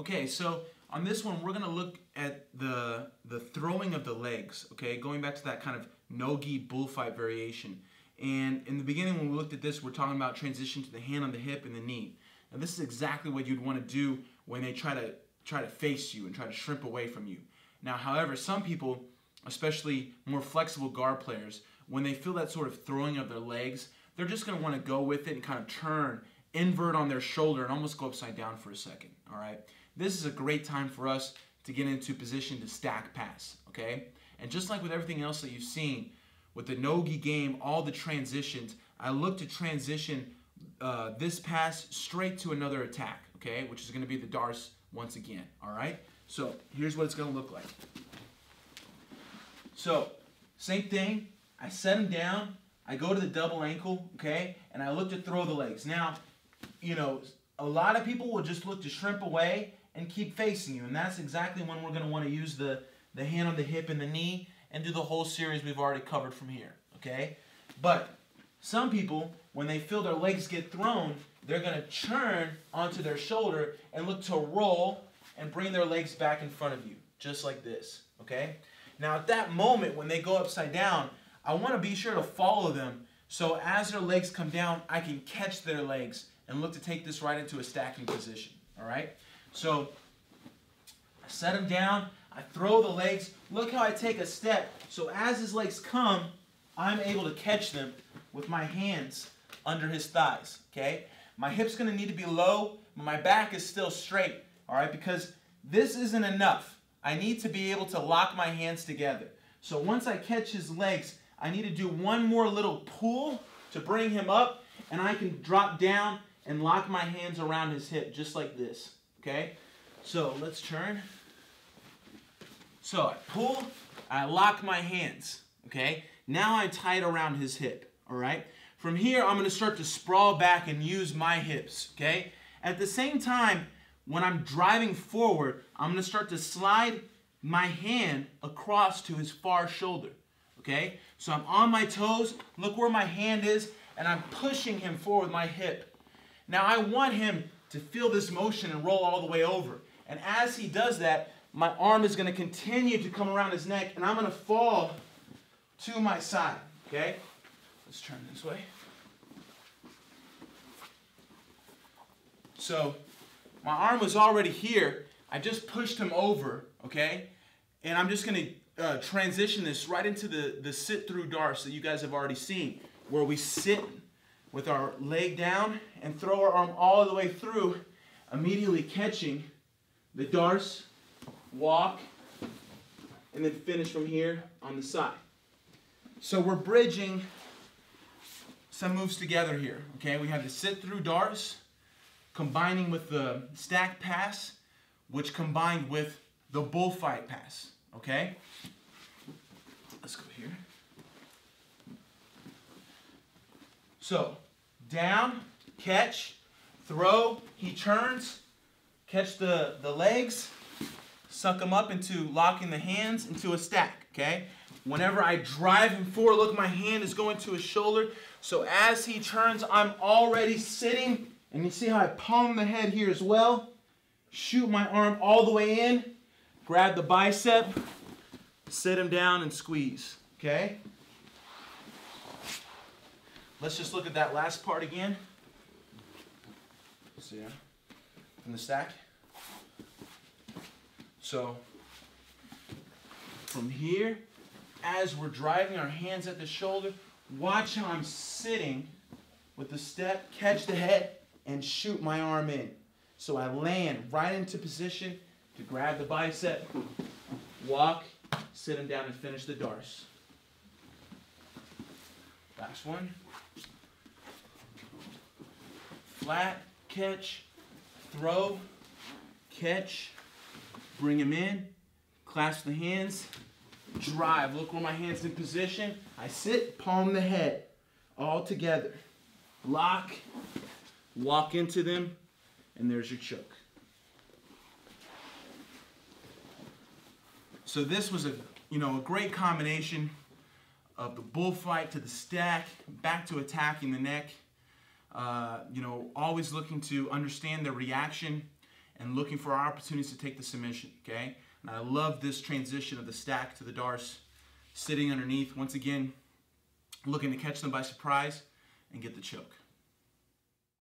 Okay, so on this one, we're gonna look at the the throwing of the legs. Okay, going back to that kind of no-gi bullfight variation. And in the beginning, when we looked at this, we're talking about transition to the hand on the hip and the knee. Now, this is exactly what you'd want to do when they try to try to face you and try to shrimp away from you. Now, however, some people, especially more flexible guard players, when they feel that sort of throwing of their legs, they're just going to want to go with it and kind of turn, invert on their shoulder, and almost go upside down for a second. All right. This is a great time for us to get into position to stack pass. Okay. And just like with everything else that you've seen with the nogi game, all the transitions, I look to transition uh, this pass straight to another attack. Okay, which is going to be the D'Arce once again. All right. So here's what it's going to look like. So same thing. I set him down. I go to the double ankle, okay, and I look to throw the legs. Now, you know, a lot of people will just look to shrimp away and keep facing you, and that's exactly when we're going to want to use the, the hand on the hip and the knee and do the whole series we've already covered from here, okay? But some people, when they feel their legs get thrown, they're going to churn onto their shoulder and look to roll and bring their legs back in front of you, just like this, okay? Now, at that moment, when they go upside down, I want to be sure to follow them so as their legs come down, I can catch their legs and look to take this right into a stacking position, all right? So I set him down, I throw the legs. Look how I take a step. So as his legs come, I'm able to catch them with my hands under his thighs, okay? My hip's gonna need to be low, but my back is still straight, all right? Because this isn't enough. I need to be able to lock my hands together. So once I catch his legs, I need to do one more little pull to bring him up, and I can drop down and lock my hands around his hip, just like this, okay? So let's turn. So I pull, I lock my hands, okay? Now I'm tied around his hip, all right? From here, I'm gonna start to sprawl back and use my hips, okay? At the same time, when I'm driving forward, I'm gonna start to slide my hand across to his far shoulder, okay? So I'm on my toes, look where my hand is, and I'm pushing him forward with my hip. Now I want him to feel this motion and roll all the way over. And as he does that, my arm is gonna continue to come around his neck, and I'm gonna fall to my side, okay? Let's turn this way. So my arm was already here. I just pushed him over, okay? And I'm just gonna uh, transition this right into the, the sit through D'Arce that you guys have already seen, where we sit with our leg down and throw our arm all the way through, immediately catching the D'Arce, walk, and then finish from here on the side. So we're bridging some moves together here, okay? We have the sit through D'Arce, combining with the stack pass, which combined with the bullfight pass, okay? Let's go here. So, down, catch, throw, he turns, catch the, the legs, suck them up into locking the hands into a stack, okay? Whenever I drive him forward, look, my hand is going to his shoulder. So as he turns, I'm already sitting. And you see how I palm the head here as well? Shoot my arm all the way in, grab the bicep, sit him down and squeeze, okay? Let's just look at that last part again. See. In the stack. So, from here, as we're driving our hands at the shoulder, watch how I'm sitting with the step, catch the head, and shoot my arm in. So I land right into position to grab the bicep, walk, sit him down, and finish the D'Arce. Last one. Flat, catch, throw, catch, bring him in, clasp the hands, drive. Look where my hand's in position. I sit, palm the head, all together. Lock, walk into them, and there's your choke. So this was a you know a great combination of the bullfight to the stack, back to attacking the neck. Uh, you know, always looking to understand the reaction and looking for our opportunities to take the submission, okay? And I love this transition of the stack to the D'Arce, sitting underneath, once again, looking to catch them by surprise and get the choke.